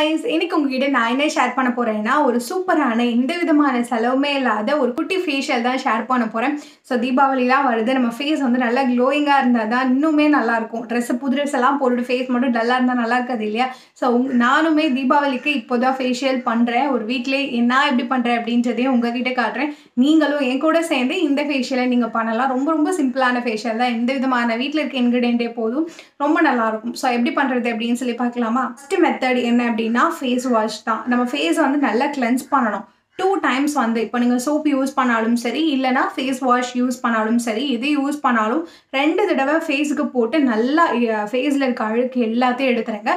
Guys இன்னைக்கு உங்ககிட்ட நான் என்ன ஷேர் பண்ண போறேன்னா ஒரு சூப்பரான எந்த விதமான செலவுமே இல்லாத ஒரு குட்டி ஃபேஷியல் தான் ஷேர் பண்ண போறேன். ஸோ தீபாவளிலாம் வருது நம்ம ஃபேஸ் வந்து நல்லா க்ளோயிங்காக இருந்தால் தான் இன்னுமே நல்லா இருக்கும். ட்ரெஸ் புது ட்ரெஸ் எல்லாம் போட்டுட்டு ஃபேஸ் மட்டும் டல்லாக இருந்தால் நல்லா இருக்காது இல்லையா? ஸோ நானுமே தீபாவளிக்கு இப்போதான் ஃபேஷியல் பண்ணுறேன் ஒரு வீட்டிலே என்ன எப்படி பண்ணுறேன் அப்படின்றதையும் உங்ககிட்ட காட்டுறேன். நீங்களும் என் கூட சேர்ந்து இந்த ஃபேஷியலை நீங்கள் பண்ணலாம். ரொம்ப ரொம்ப சிம்பிளான ஃபேஷியல் தான். எந்த விதமான வீட்டில் இருக்க இன்க்ரீடியண்ட்டே போதும். ரொம்ப நல்லா இருக்கும். ஸோ எப்படி பண்ணுறது அப்படின்னு சொல்லி பார்க்கலாமா? ஃபஸ்ட்டு மெத்தட் என்ன அப்படின்னு ஃபேஸ் வாஷ் தான். நம்ம ஃபேஸ் வந்து நல்லா கிளென்ஸ் பண்ணணும். டூ டைம்ஸ் வந்து இப்போ நீங்கள் சோப் யூஸ் பண்ணாலும் சரி இல்லைனா ஃபேஸ் வாஷ் யூஸ் பண்ணாலும் சரி எது யூஸ் பண்ணாலும் ரெண்டு தடவை ஃபேஸுக்கு போட்டு நல்லா ஃபேஸில் இருக்க அழுக்கு எல்லாத்தையும் எடுத்துருங்க.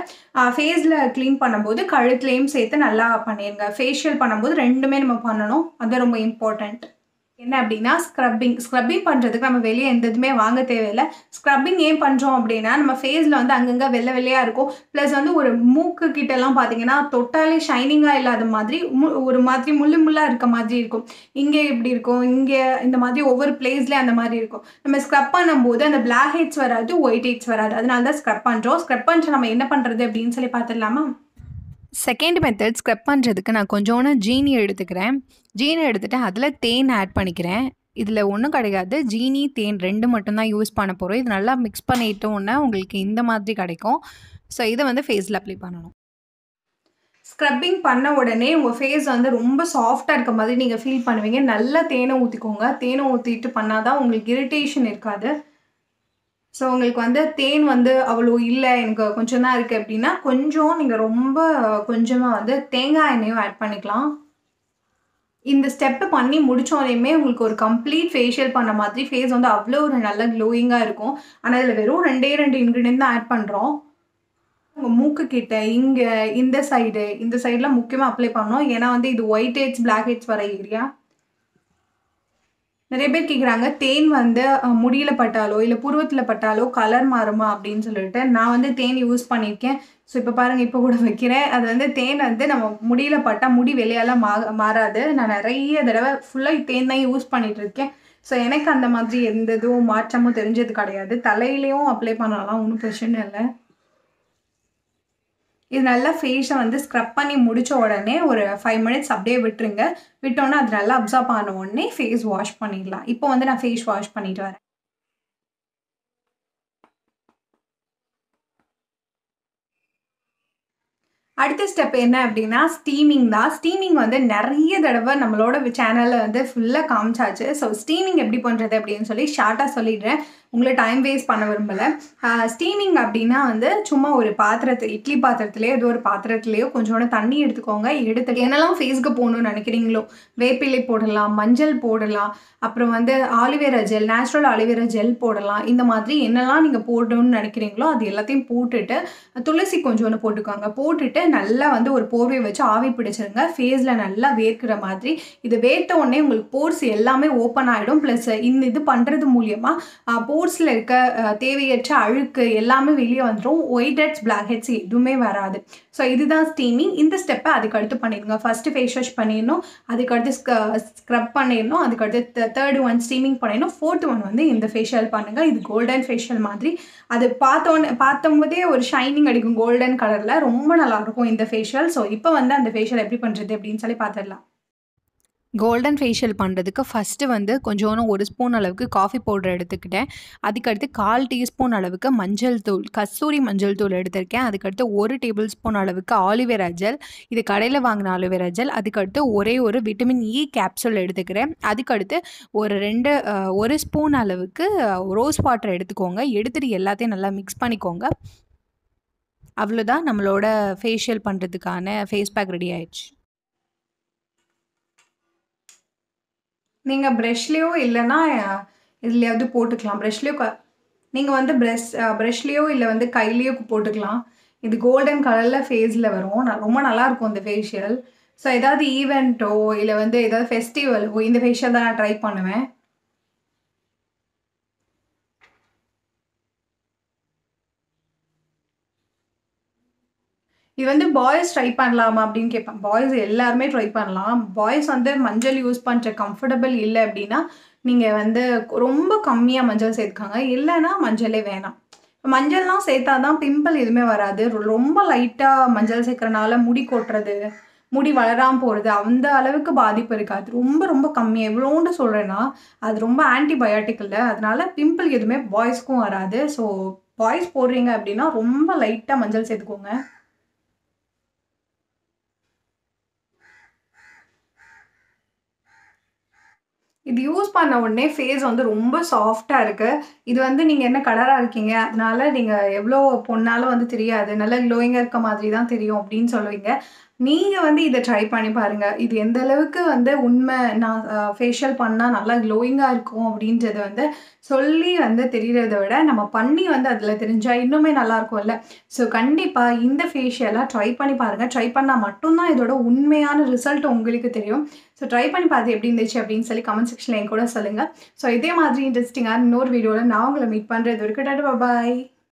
ஃபேஸில் க்ளீன் பண்ணும்போது கழுத்துலேயும் சேர்த்து நல்லா பண்ணிடுங்க ஃபேஷியல் பண்ணும்போது ரெண்டுமே நம்ம பண்ணணும். அது ரொம்ப இம்பார்ட்டண்ட் என்ன அப்படின்னா ஸ்க்ரப்பிங் ஸ்க்ரப்பிங் பண்ணுறதுக்கு நம்ம வெளியே எந்த இதுவுமே வாங்க தேவையில்லை. ஸ்க்ரப்பிங் ஏன் பண்ணுறோம் அப்படின்னா நம்ம ஃபேஸில் வந்து அங்கங்கே வெள்ளை வெள்ளையாக இருக்கும். ப்ளஸ் வந்து ஒரு மூக்கு கிட்டலாம் பார்த்தீங்கன்னா தொட்டாலே ஷைனிங்காக இல்லாத மாதிரி மு ஒரு மாதிரி முள்ளு முள்ளாக இருக்க மாதிரி இருக்கும். இங்கே இப்படி இருக்கும் இங்கே இந்த மாதிரி ஒவ்வொரு பிளேஸ்லேயும் அந்த மாதிரி இருக்கும். நம்ம ஸ்க்ரப் பண்ணும்போது அந்த பிளாக் ஹெட்ஸ் வராது ஒயிட் ஹெட்ஸ் வராது. அதனால தான் ஸ்க்ரப் பண்ணுறோம் ஸ்க்ரப் பண்ணுற நம்ம என்ன பண்ணுறது அப்படின்னு சொல்லி பார்த்துடலாமா செகண்ட் மெத்தட் ஸ்க்ரப் பண்ணுறதுக்கு நான் கொஞ்சோண்டு ஜீனி எடுத்துக்கிறேன். ஜீனி எடுத்துகிட்டு அதில் தேன் ஆட் பண்ணிக்கிறேன். இதில் ஒன்றும் கிடையாது. ஜீனி தேன் ரெண்டு மட்டும்தான் யூஸ் பண்ண போகிறோம் இது நல்லா மிக்ஸ் பண்ணிட்டோன்னா உங்களுக்கு இந்த மாதிரி கிடைக்கும். ஸோ இதை வந்து ஃபேஸில் அப்ளை பண்ணணும். ஸ்க்ரப்பிங் பண்ண உடனே உங்கள் ஃபேஸ் வந்து ரொம்ப சாஃப்டாக இருக்க மாதிரி நீங்கள் ஃபீல் பண்ணுவீங்க. நல்லா தேனை ஊற்றிக்கோங்க தேனை ஊற்றிட்டு பண்ணால் தான் உங்களுக்கு இரிட்டேஷன் இருக்காது. ஸோ உங்களுக்கு வந்து தேன் வந்து அவ்வளோ இல்லை எனக்கு கொஞ்சம் தான் இருக்குது அப்படின்னா கொஞ்சம் நீங்கள் ரொம்ப கொஞ்சமாக வந்து தேங்காய் எண்ணெயும் ஆட் பண்ணிக்கலாம். இந்த ஸ்டெப்பு பண்ணி முடித்தோடையுமே உங்களுக்கு ஒரு கம்ப்ளீட் ஃபேஷியல் பண்ண மாதிரி ஃபேஸ் வந்து அவ்வளோ ஒரு நல்ல க்ளோயிங்காக இருக்கும். ஆனால் இதில் வெறும் ரெண்டே ரெண்டு இன்க்ரீடியன்ட் தான் ஆட் பண்ணுறோம் உங்கள் மூக்கு கிட்ட இங்கே இந்த சைடு இந்த சைடெலாம் முக்கியமாக அப்ளை பண்ணணும். ஏன்னா வந்து இது ஒயிட் ஹெட்ஸ் பிளாக் ஹெட்ஸ் வர ஏரியா நிறைய பேர் கேட்குறாங்க தேன் வந்து முடியில் பட்டாலோ இல்லை புருவத்தில் பட்டாலோ கலர் மாறுமா அப்படின்னு சொல்லிட்டு. நான் வந்து தேன் யூஸ் பண்ணியிருக்கேன் ஸோ இப்போ பாருங்கள் இப்போ கூட வைக்கிறேன். அது வந்து தேன் வந்து நம்ம முடியில் பட்டால் முடி வெளியெல்லாம் மா மாறாது. நான் நிறைய தடவை ஃபுல்லாக தேன் தான் யூஸ் பண்ணிகிட்டு இருக்கேன். ஸோ எனக்கு அந்த மாதிரி எந்த இதுவும் மாற்றமும் தெரிஞ்சது கிடையாது. தலையிலையும் அப்ளை பண்ணலாம். ஒன்றும் பிரச்சனை இல்லை. இது நல்லா ஃபேஸை வந்து ஸ்க்ரப் பண்ணி முடித்த உடனே ஒரு ஃபைவ் மினிட்ஸ் அப்படியே விட்டுருங்க. விட்டோன்னே அது நல்லா அப்சர்வ் ஆன உடனே ஃபேஸ் வாஷ் பண்ணிடலாம். இப்போ வந்து நான் ஃபேஸ் வாஷ் பண்ணிட்டு வரேன். அடுத்த ஸ்டெப் என்ன அப்படின்னா ஸ்டீமிங் தான். ஸ்டீமிங் வந்து நிறைய தடவை நம்மளோட சேனலில் வந்து ஃபுல்லாக காமிச்சாச்சு. ஸோ ஸ்டீமிங் எப்படி பண்ணுறது அப்படின்னு சொல்லி ஷார்ட்டாக சொல்லிடுறேன். உங்களை டைம் வேஸ்ட் பண்ண விரும்பலை. ஸ்டீமிங் அப்படின்னா வந்து சும்மா ஒரு பாத்திரத்தில் இட்லி பாத்திரத்துலேயோ ஏதோ ஒரு பாத்திரத்துலேயோ கொஞ்சோண்டு தண்ணி எடுத்துக்கோங்க. எடுத்து என்னெல்லாம் ஃபேஸ்க்கு போகணும்னு நினைக்கிறீங்களோ? வேப்பிலை போடலாம் மஞ்சள் போடலாம் அப்புறம் வந்து aloe vera gel natural aloe vera gel போடலாம். இந்த மாதிரி என்னெல்லாம் நீங்கள் போடணும்னு நினைக்கிறீங்களோ அது எல்லாத்தையும் போட்டுட்டு துளசி கொஞ்சோண்டு போட்டுக்கோங்க. போட்டுட்டு நல்லா வந்து ஒரு போர்வை வச்சு ஆவி பிடிச்சிருங்க. ஃபேஸில் நல்லா வேர்க்கிற மாதிரி. இது வேர்த்த உடனே உங்களுக்கு போர்ஸ் எல்லாமே ஓப்பன் ஆகிடும் ப்ளஸ் இந்த இது பண்ணுறது மூலியமாக போர்ஸில் இருக்க தேவையற்ற அழுக்கு எல்லாமே வெளியே வந்துடும் ஒயிட் ஹெட்ஸ் பிளாக் ஹெட்ஸ் எதுவுமே வராது. ஸோ இதுதான் ஸ்டீமிங் இந்த ஸ்டெப்பை அதுக்கடுத்து பண்ணிடுங்க. ஃபஸ்ட்டு ஃபேஸ் வாஷ் பண்ணிடணும். அதுக்கடுத்து ஸ்க்ரப் பண்ணிடணும். அதுக்கடுத்து தேர்டு ஒன் ஸ்டீமிங் பண்ணிடணும். ஃபோர்த்து ஒன் வந்து இந்த ஃபேஷியல் பண்ணுங்கள் இது கோல்டன் ஃபேஷியல் மாதிரி. அது பார்த்தோன்னே பார்த்தம்போதே ஒரு ஷைனிங் அடிக்கும் கோல்டன் கலரில் ரொம்ப நல்லாயிருக்கும் இந்த ஃபேஷியல் ஸோ இப்போ வந்து அந்த ஃபேஷியல் எப்படி பண்ணுறது அப்படின்னு சொல்லி பார்த்துடலாம். கோல்டன் ஃபேஷியல் பண்ணுறதுக்கு ஃபஸ்ட்டு வந்து கொஞ்சோன்னு ஒரு ஸ்பூன் அளவுக்கு காஃபி பவுடர் எடுத்துக்கிட்டேன். அதுக்கடுத்து கால் டீஸ்பூன் அளவுக்கு மஞ்சள் தூள் கஸ்தூரி மஞ்சள் தூள் எடுத்திருக்கேன். அதுக்கடுத்து ஒரு டேபிள் ஸ்பூன் அளவுக்கு ஆலிவேரா ஜெல் இது கடையில் வாங்கின ஆலிவேரா ஜெல் அதுக்கடுத்து ஒரே ஒரு விட்டமின் இ கேப்சூல் எடுத்துக்கிறேன். அதுக்கடுத்து ஒரு ரெண்டு ஒரு ஸ்பூன் அளவுக்கு ரோஸ் வாட்டர் எடுத்துக்கோங்க. எடுத்துகிட்டு எல்லாத்தையும் நல்லா மிக்ஸ் பண்ணிக்கோங்க. அவ்வளோதான் நம்மளோட ஃபேஷியல் பண்ணுறதுக்கான ஃபேஸ் பேக் ரெடி ஆயிடுச்சு. நீங்கள் ப்ரெஷ்லேயோ இல்லைன்னா இதுலையாவது போட்டுக்கலாம். ப்ரெஷ்லேயோ க நீங்கள் வந்து ப்ரெஷ் ப்ரெஷ்லேயோ இல்லை வந்து கையிலையோ போட்டுக்கலாம். இது கோல்டன் கலரில் ஃபேஸில் வரும். ரொம்ப நல்லாயிருக்கும் இந்த ஃபேஷியல் ஸோ ஏதாவது ஈவெண்ட்டோ இல்லை வந்து ஏதாவது ஃபெஸ்டிவலோ இந்த ஃபேஷியல் தான் நான் ட்ரை பண்ணுவேன். இது வந்து பாய்ஸ் ட்ரை பண்ணலாமா அப்படின்னு கேட்பேன். பாய்ஸ் எல்லாருமே ட்ரை பண்ணலாம். பாய்ஸ் வந்து மஞ்சள் யூஸ் பண்ணுற கம்ஃபர்டபுள் இல்லை அப்படின்னா நீங்கள் வந்து ரொம்ப கம்மியாக மஞ்சள் சேர்த்துக்காங்க. இல்லைன்னா மஞ்சளே வேணாம். மஞ்சள்லாம் சேர்த்தா தான் பிம்பிள் எதுவுமே வராது. ரொ- ரொம்ப லைட்டாக மஞ்சள் சேர்க்கறனால முடி கொட்டுறது முடி வளராமல் போகிறது அந்த அளவுக்கு பாதிப்பு இருக்காது. ரொம்ப ரொம்ப கம்மி. எவ்வளோண்டு சொல்கிறேன்னா அது ரொம்ப ஆன்டிபயோட்டிக் இல்லை. அதனால பிம்பிள் எதுவுமே பாய்ஸ்க்கும் வராது. ஸோ பாய்ஸ் போடுறீங்க அப்படின்னா ரொம்ப லைட்டாக மஞ்சள் சேர்த்துக்கோங்க. இது யூஸ் பண்ண உடனே ஃபேஸ் வந்து ரொம்ப சாஃப்டாக இருக்குது இது வந்து நீங்கள் என்ன கலராக இருக்கீங்க? அதனால நீங்கள் எவ்வளோ பொண்ணாலும் வந்து தெரியாது. நல்ல க்ளோயிங்காக இருக்க மாதிரி தான் தெரியும் அப்படின்னு சொல்லுவீங்க. நீங்கள் வந்து இதை ட்ரை பண்ணி பாருங்கள் இது எந்த அளவுக்கு வந்து உண்மை நான் ஃபேஷியல் பண்ணால் நல்லா க்ளோயிங்காக இருக்கும் அப்படின்றது வந்து சொல்லி வந்து தெரிகிறத விட நம்ம பண்ணி வந்து அதில் தெரிஞ்சால் இன்னுமே நல்லாயிருக்கும்ல ஸோ கண்டிப்பாக இந்த ஃபேஷியலாக ட்ரை பண்ணி பாருங்கள் ட்ரை பண்ணால் மட்டும்தான் இதோட உண்மையான ரிசல்ட் உங்களுக்கு தெரியும். ஸோ ட்ரை பண்ணி பார்த்து எப்படி இருந்துச்சு அப்படின்னு சொல்லி கமெண்ட் செக்ஷனில் என் கூட சொல்லுங்கள் ஸோ இதே மாதிரி இன்ட்ரெஸ்டிங்காக இன்னொரு வீடியோவில் நான் உங்களை மீட் பண்ணுறது வரைக்கும் பாய்